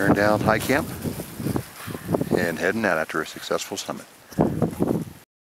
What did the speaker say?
Aaron down High Camp and heading out after a successful summit.